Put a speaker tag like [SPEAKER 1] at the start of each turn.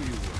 [SPEAKER 1] you will.